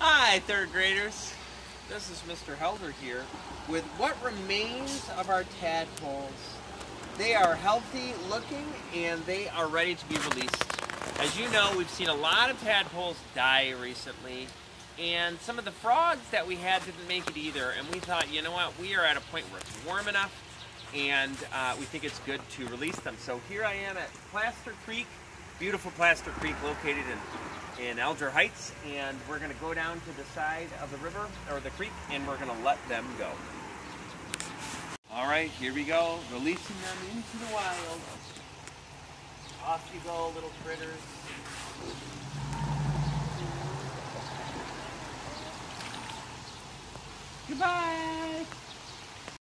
Hi, third graders. This is Mr. Helder here with what remains of our tadpoles. They are healthy looking and they are ready to be released. As you know, we've seen a lot of tadpoles die recently and some of the frogs that we had didn't make it either and we thought, you know what, we are at a point where it's warm enough and uh, we think it's good to release them. So here I am at Plaster Creek, beautiful Plaster Creek located in, in Alger Heights, and we're gonna go down to the side of the river, or the creek, and we're gonna let them go. All right, here we go, releasing them into the wild. Off you go, little critters. Goodbye.